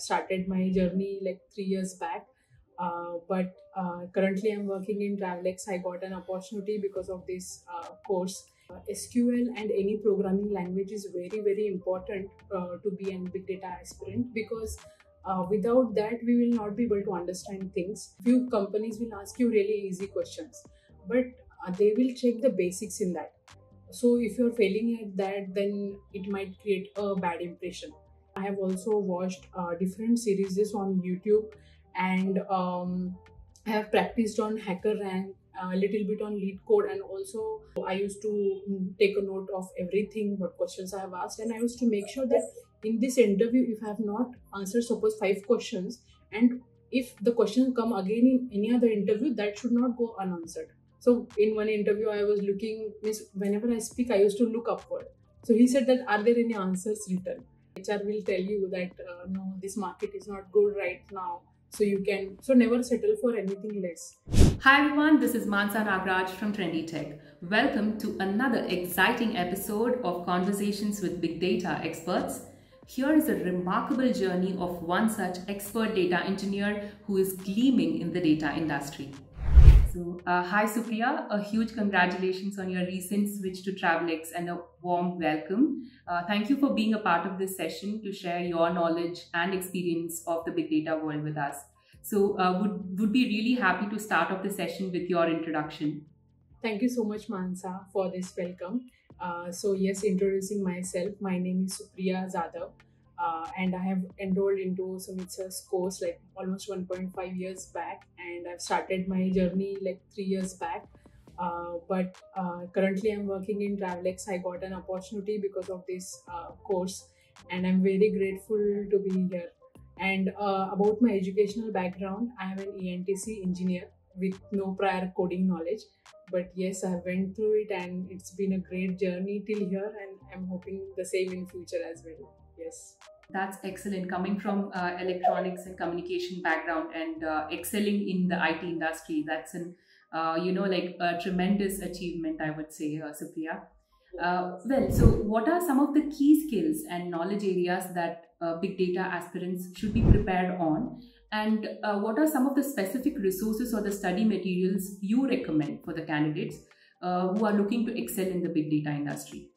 started my journey like three years back. Uh, but uh, currently, I'm working in Travelex. I got an opportunity because of this uh, course. Uh, SQL and any programming language is very, very important uh, to be a big data aspirant because uh, without that, we will not be able to understand things. Few companies will ask you really easy questions, but they will check the basics in that. So, if you're failing at that, then it might create a bad impression. I have also watched different series on YouTube and um, I have practiced on HackerRank, a little bit on LeetCode, and also I used to mm, take a note of everything, what questions I have asked, and I used to make sure that in this interview, if I have not answered suppose five questions, and if the question come again in any other interview, that should not go unanswered. So in one interview, I was looking, whenever I speak, I used to look upward. So he said that are there any answers written? HR will tell you that uh, no, this market is not good right now. So you can so never settle for anything less. Hi everyone this is mansa nagraj from trendy tech. Welcome to another exciting episode of conversations with big data experts. Here is a remarkable journey of one such expert data engineer who is gleaming in the data industry so, uh, hi Supriya, a huge congratulations on your recent switch to Travelex and a warm welcome. Uh, thank you for being a part of this session to share your knowledge and experience of the big data world with us. So, uh, would, would be really happy to start off the session with your introduction. Thank you so much, Mansa, for this welcome. Uh, so, yes, introducing myself, my name is Supriya Zadav uh, and I have enrolled into Sumit Sir's course like almost 1.5 years back, and I've started my journey like three years back. Uh, but uh, currently, I'm working in Travelex. I got an opportunity because of this uh, course, and I'm very grateful to be here. And uh, about my educational background, I am an ENTC engineer with no prior coding knowledge. But yes, I went through it, and it's been a great journey till here, and I'm hoping the same in future as well. Yes. That's excellent. Coming from uh, electronics and communication background and uh, excelling in the IT industry, that's an uh, you know like a tremendous achievement, I would say, uh, Supriya. Uh, well, so what are some of the key skills and knowledge areas that uh, big data aspirants should be prepared on? And what are some of the specific resources or the study materials you recommend for the candidates who are looking to excel in the big data industry?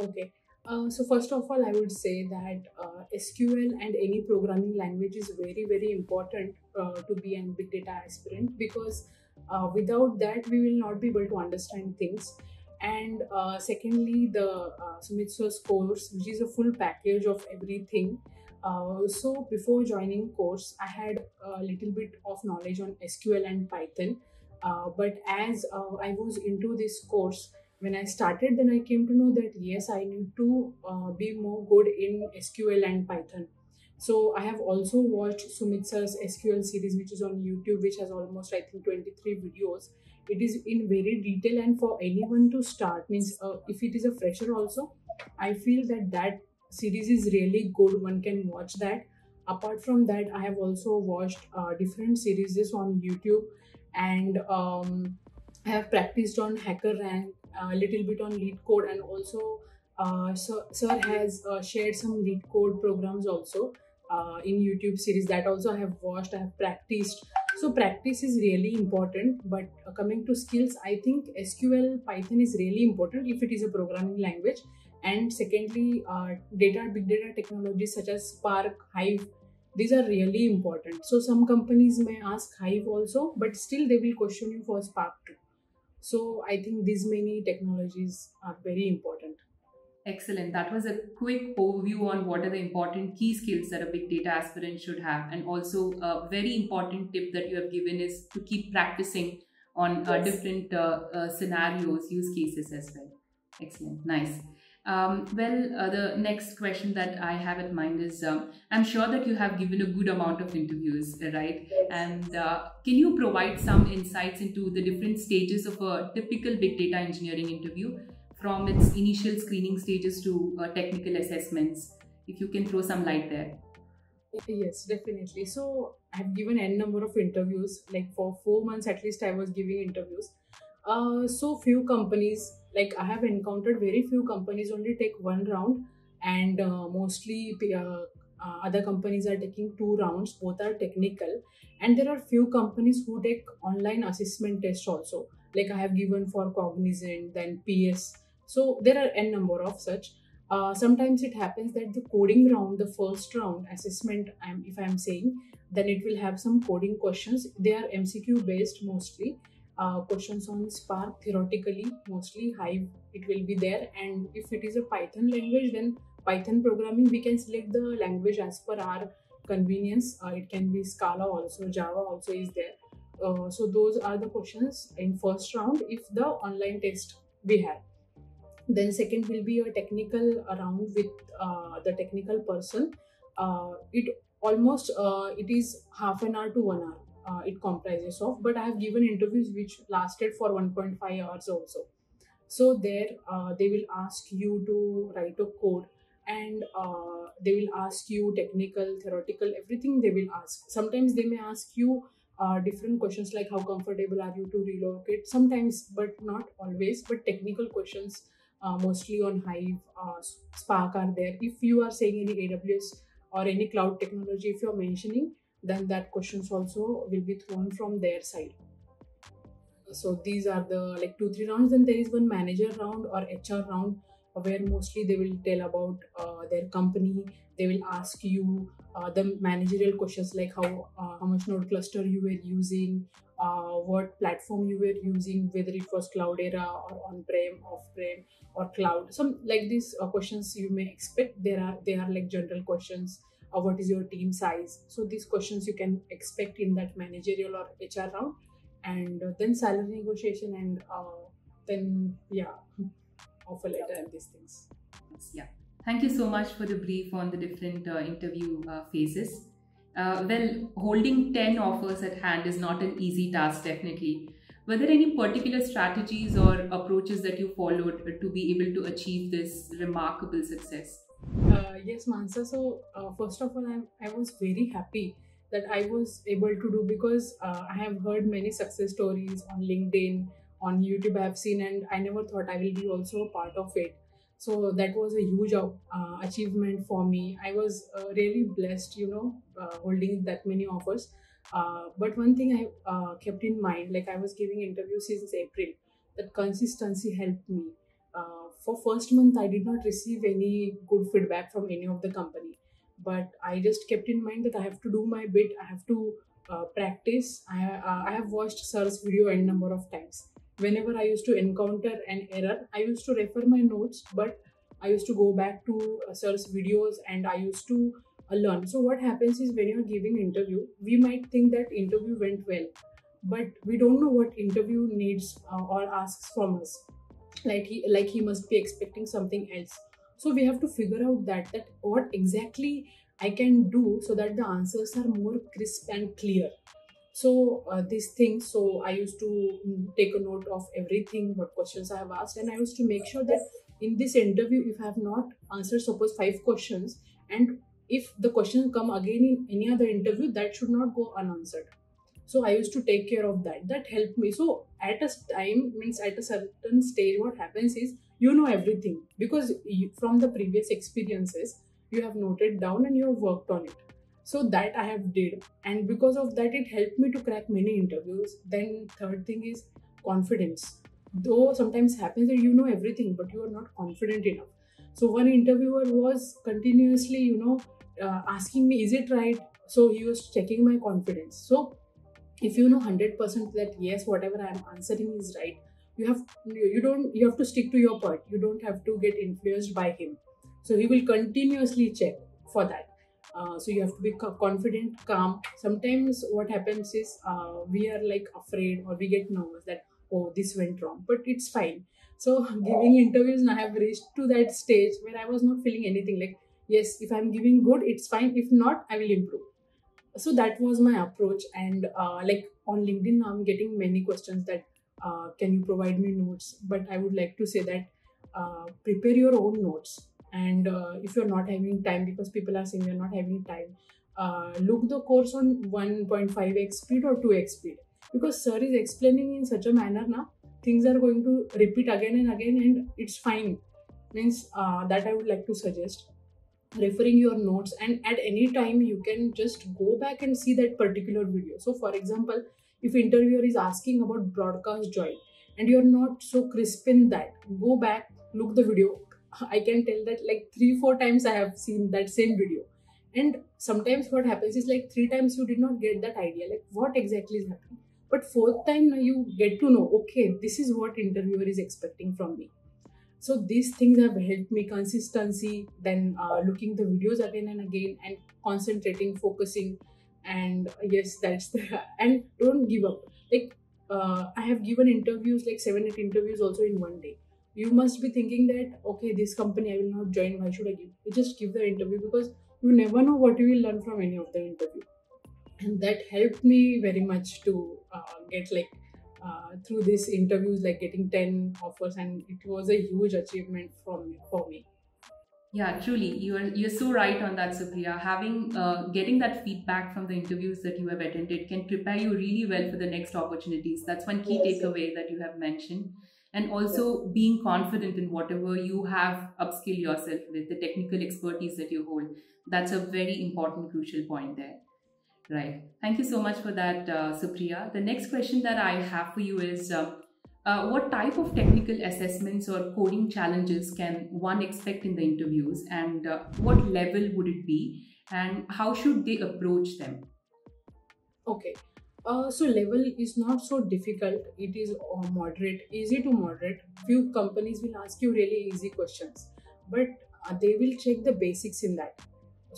Okay. Uh, so first of all, I would say that uh, SQL and any programming language is very very important uh, to be an big data aspirant because uh, without that we will not be able to understand things. And uh, secondly, the uh, Sumit course, which is a full package of everything. so before joining course, I had a little bit of knowledge on SQL and Python. but as I was into this course, when I started, then I came to know that yes, I need to uh, be more good in SQL and Python. So I have also watched Sumit Sir's SQL series, which is on YouTube, which has almost I think 23 videos. It is in very detail, and for anyone to start means uh, if it is a fresher also, I feel that that series is really good. One can watch that. Apart from that, I have also watched uh, different series on YouTube, and um, I have practiced on HackerRank a little bit on LeetCode and also uh, sir, sir has uh, shared some LeetCode programs also uh, in YouTube series that also I have watched, I have practiced. So practice is really important. But uh, coming to skills, I think SQL, Python is really important if it is a programming language. And secondly, uh, data, big data technologies such as Spark, Hive, these are really important. So some companies may ask Hive also, but still they will question you for Spark too. So I think these many technologies are very important. Excellent. That was a quick overview on what are the important key skills that a big data aspirant should have. And also, a very important tip that you have given is to keep practicing on uh, different uh, uh, scenarios, use cases as well. Excellent. Nice. Um, well, uh, the next question that I have in mind is um, I'm sure that you have given a good amount of interviews, right? Yes. And uh, can you provide some insights into the different stages of a typical big data engineering interview from its initial screening stages to uh, technical assessments? If you can throw some light there. Yes, definitely. So I've given n number of interviews. Like for four months at least, I was giving interviews. Uh, so few companies like i have encountered very few companies only take one round and uh, mostly uh, uh, other companies are taking two rounds. Both are technical. And there are few companies who take online assessment test also. Like i have given for cognizant then ps so there are n number of such. Uh, sometimes it happens that the coding round the first round assessment I'm, if i'm saying then it will have some coding questions. They are mcq based mostly uh, questions on spark theoretically mostly hive it will be there. And if it is a python language then python programming we can select the language as per our convenience. Uh, it can be scala also java also is there. Uh, so those are the questions in first round if the online test we have. Then second will be a technical round with uh, the technical person. Uh, it almost uh, it is half an hour to one hour uh, it comprises of but i have given interviews which lasted for 1.5 hours also. So there uh, they will ask you to write a code and uh, they will ask you technical theoretical everything they will ask. Sometimes they may ask you uh, different questions like how comfortable are you to relocate? Sometimes but not always but technical questions uh, mostly on hive uh, spark are there. If you are saying any aws or any cloud technology if you're mentioning then that questions also will be thrown from their side. So these are the like two three rounds. Then there is one manager round or hr round where mostly they will tell about uh, their company. They will ask you uh, the managerial questions like how uh, how much node cluster you were using uh, what platform you were using whether it was cloudera or on-prem off-prem or cloud. Some like these uh, questions you may expect. There are they are like general questions uh, what is your team size so these questions you can expect in that managerial or hr round and then salary negotiation and then yeah offer letter and these things. Yeah. Thank you so much for the brief on the different uh, interview uh, phases. Uh, well, holding 10 offers at hand is not an easy task, definitely. Were there any particular strategies or approaches that you followed to be able to achieve this remarkable success? Uh, yes, Mansa. So, uh, first of all, I, I was very happy that I was able to do because uh, I have heard many success stories on LinkedIn, on YouTube I have seen, and I never thought I will be also a part of it. So that was a huge uh, achievement for me. I was uh, really blessed, you know, holding that many offers. But one thing I kept in mind, like I was giving interviews since April, that consistency helped me. Uh, for first month, I did not receive any good feedback from any of the company, but I just kept in mind that I have to do my bit. I have to practice. I I have watched Sir's video a number of times whenever I used to encounter an error, I used to refer my notes, but I used to go back to uh, Sir's videos and I used to uh, learn. So what happens is when you're giving interview, we might think that interview went well, but we don't know what interview needs uh, or asks from us. Like he, like he must be expecting something else. So we have to figure out that that what exactly I can do so that the answers are more crisp and clear so uh, these things so i used to mm, take a note of everything what questions i have asked and i used to make sure that in this interview if i have not answered suppose five questions and if the questions come again in any other interview that should not go unanswered so i used to take care of that. That helped me. So at a time means at a certain stage what happens is you know everything. Because you, from the previous experiences you have noted down and you have worked on it. So that i have did. And because of that it helped me to crack many interviews. Then third thing is confidence. Though sometimes happens that you know everything but you are not confident enough. So one interviewer was continuously you know uh, asking me is it right? So he was checking my confidence. So if you know 100% that yes whatever i am answering is right you have you don't you have to stick to your point. You don't have to get influenced by him. So he will continuously check for that. Uh, so you have to be confident calm. Sometimes what happens is uh, we are like afraid or we get nervous that oh this went wrong but it's fine. So giving interviews now i have reached to that stage where i was not feeling anything. Like yes if i'm giving good it's fine. If not i will improve so that was my approach and uh, like on linkedin i'm getting many questions that uh, can you provide me notes? But i would like to say that uh, prepare your own notes. And uh, if you're not having time because people are saying you're not having time uh, look the course on 1.5x speed or 2x speed. Because sir is explaining in such a manner now things are going to repeat again and again and it's fine. Means uh, that i would like to suggest referring your notes and at any time you can just go back and see that particular video. So for example if interviewer is asking about broadcast join and you're not so crisp in that go back look the video. I can tell that like three four times i have seen that same video. And sometimes what happens is like three times you did not get that idea like what exactly is happening? But fourth time you get to know okay this is what interviewer is expecting from me so these things have helped me consistency then uh, looking the videos again and again and concentrating focusing and yes that's the and don't give up. Like uh, i have given interviews like seven eight interviews also in one day. You must be thinking that okay this company i will not join why should i give? You just give the interview because you never know what you will learn from any of the interview. And that helped me very much to uh, get like uh, through these interviews like getting 10 offers and it was a huge achievement from for me. Yeah truly. You are you're so right on that supriya. Having uh, getting that feedback from the interviews that you have attended can prepare you really well for the next opportunities. That's one key yes. takeaway that you have mentioned. And also yes. being confident in whatever you have upskill yourself with the technical expertise that you hold. That's a very important crucial point there Right. Thank you so much for that, uh, Supriya. The next question that I have for you is uh, uh, what type of technical assessments or coding challenges can one expect in the interviews and uh, what level would it be and how should they approach them? Okay. Uh, so level is not so difficult. It is uh, moderate, easy to moderate. Few companies will ask you really easy questions, but they will check the basics in that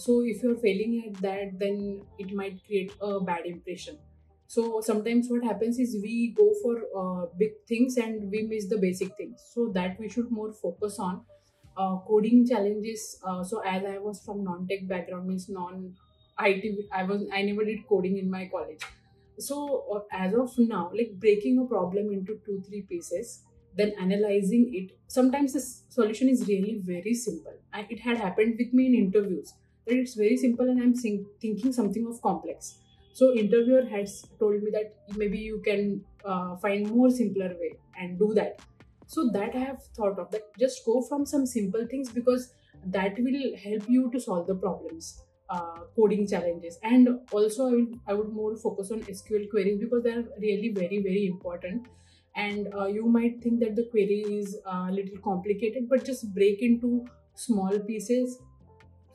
so if you're failing at that then it might create a bad impression. So sometimes what happens is we go for uh, big things and we miss the basic things. So that we should more focus on uh, coding challenges. Uh, so as i was from non-tech background means non it i was i never did coding in my college. So uh, as of now like breaking a problem into two three pieces then analyzing it sometimes the solution is really very simple. It had happened with me in interviews it's very simple and i'm thinking something of complex. So interviewer has told me that maybe you can uh, find more simpler way and do that. So that i have thought of that just go from some simple things because that will help you to solve the problems uh, coding challenges. And also I, will, I would more focus on sql queries because they are really very very important. And uh, you might think that the query is a uh, little complicated but just break into small pieces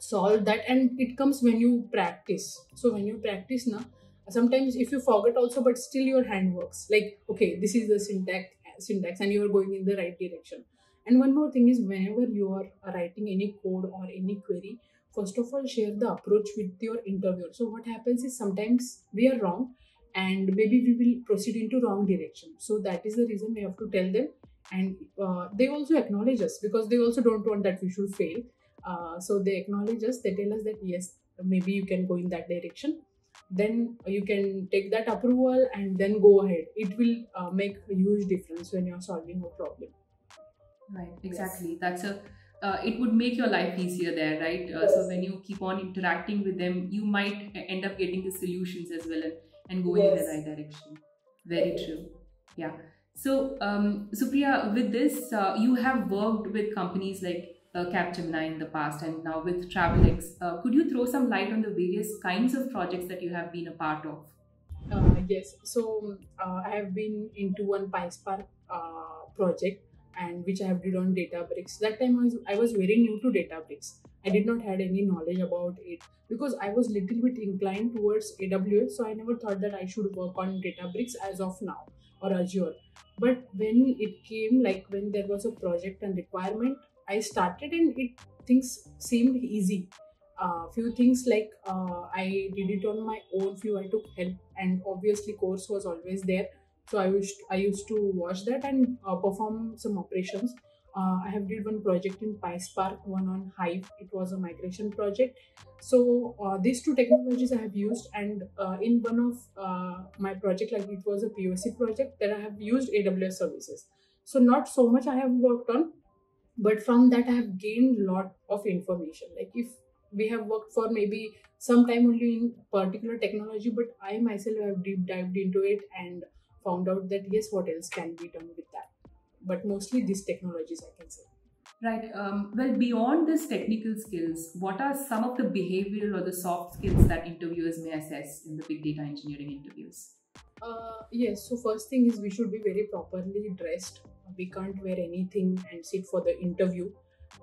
solve that and it comes when you practice. So when you practice now sometimes if you forget also but still your hand works. Like okay this is the syntax syntax and you are going in the right direction. And one more thing is whenever you are writing any code or any query first of all share the approach with your interviewer. So what happens is sometimes we are wrong and maybe we will proceed into wrong direction. So that is the reason we have to tell them. And uh, they also acknowledge us because they also don't want that we should fail uh, so they acknowledge us they tell us that yes maybe you can go in that direction. Then you can take that approval and then go ahead. It will uh, make a huge difference when you're solving a problem. Right exactly. Yes. that's a uh, it would make your life easier there right? Uh, yes. so when you keep on interacting with them you might end up getting the solutions as well and, and going yes. in the right direction. Very true. Yeah. So um, supriya with this uh, you have worked with companies like uh, Capgemini in the past and now with Travelex. Uh, could you throw some light on the various kinds of projects that you have been a part of? Uh, yes, so uh, I have been into one PySpark uh, project and which I have did on Databricks. That time I was, I was very new to Databricks. I did not had any knowledge about it because I was little bit inclined towards AWS. So I never thought that I should work on Databricks as of now or Azure. But when it came, like when there was a project and requirement, I started and it things seemed easy. Uh, few things like uh, I did it on my own. Few I took help, and obviously course was always there. So I used I used to watch that and uh, perform some operations. Uh, I have did one project in PySpark, one on Hive. It was a migration project. So uh, these two technologies I have used, and uh, in one of my project, like it was a POC project, that I have used AWS services. So not so much I have worked on, but from that i have gained a lot of information like if we have worked for maybe some time only in particular technology but i myself have deep dived into it and found out that yes what else can be done with that but mostly these technologies i can say Right. Um, well, beyond this technical skills, what are some of the behavioral or the soft skills that interviewers may assess in the big data engineering interviews? Uh, yes. So first thing is we should be very properly dressed. We can't wear anything and sit for the interview.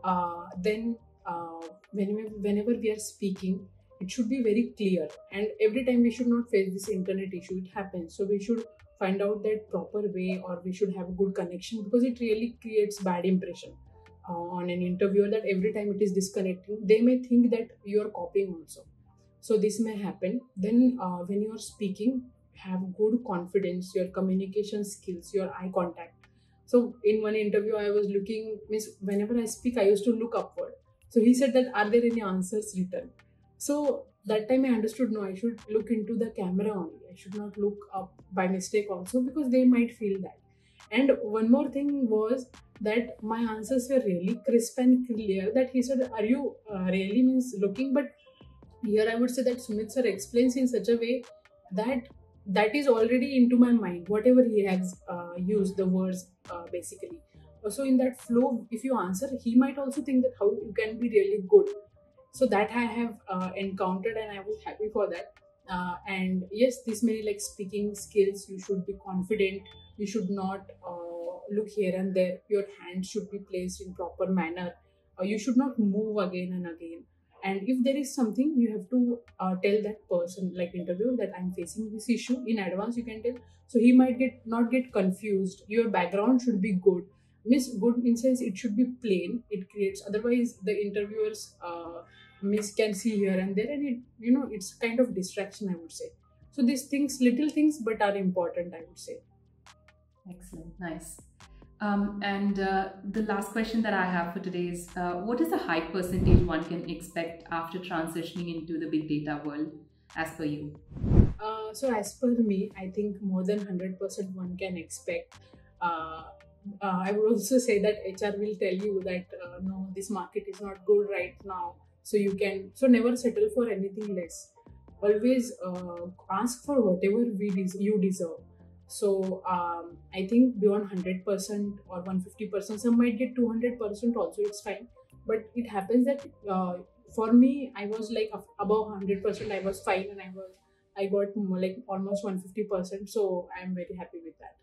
Uh, then uh, whenever whenever we are speaking, it should be very clear. And every time we should not face this internet issue. It happens. So we should find out that proper way, or we should have a good connection because it really creates bad impression uh, on an interviewer that every time it is disconnecting, they may think that you are copying also. So this may happen. Then uh, when you are speaking, have good confidence, your communication skills, your eye contact. So in one interview, I was looking, means whenever I speak, I used to look upward. So he said that are there any answers written? So that time I understood no, I should look into the camera only. I should not look up by mistake also because they might feel that. And one more thing was that my answers were really crisp and clear. That he said, "Are you uh, really means looking?" But here I would say that Sumit sir explains in such a way that that is already into my mind. Whatever he has uh, used the words uh, basically. So in that flow, if you answer, he might also think that how you can be really good. So that I have uh, encountered, and I was happy for that. Uh, and yes, this many like speaking skills. You should be confident. You should not uh, look here and there. Your hands should be placed in proper manner. Uh, you should not move again and again. And if there is something, you have to uh, tell that person, like interview, that I'm facing this issue in advance. You can tell, so he might get not get confused. Your background should be good. Miss good sense it should be plain. It creates otherwise the interviewers uh, miss can see here and there, and it you know it's kind of distraction. I would say. So these things, little things, but are important. I would say. Excellent, nice. Um, and uh, the last question that I have for today is uh, what is the high percentage one can expect after transitioning into the big data world as per you? Uh, so, as per me, I think more than 100% one can expect. Uh, uh, I would also say that HR will tell you that uh, no, this market is not good right now. So, you can, so never settle for anything less. Always ask for whatever we des- you deserve so um, I think beyond 100% or 150%, some might get 200% also, it's fine. But it happens that uh, for me, I was like above 100%, I was fine and I was, I got like almost 150%. So I'm very happy with that.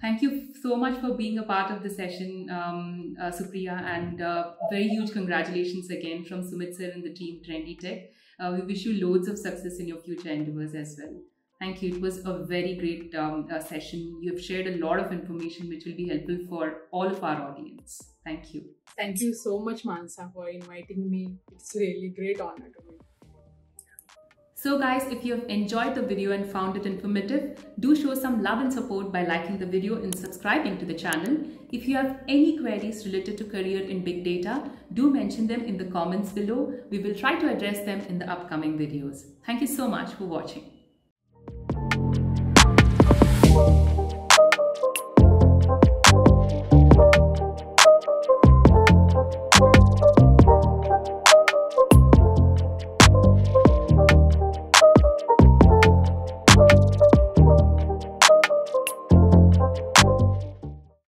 Thank you so much for being a part of the session, um, uh, Supriya, and uh, very huge congratulations again from Sumit sir and the team Trendy Tech. Uh, we wish you loads of success in your future endeavors as well. Thank you. It was a very great um, uh, session. You have shared a lot of information which will be helpful for all of our audience. Thank you. Thank you so much, Mansa, for inviting me. It's really great honor to me. So guys, if you have enjoyed the video and found it informative, do show some love and support by liking the video and subscribing to the channel. If you have any queries related to career in big data, do mention them in the comments below. We will try to address them in the upcoming videos. Thank you so much for watching.